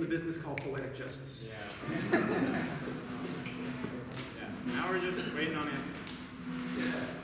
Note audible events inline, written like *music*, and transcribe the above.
the business called poetic justice. Yeah. *laughs* yeah. Now we're just waiting on Anthony. Yeah.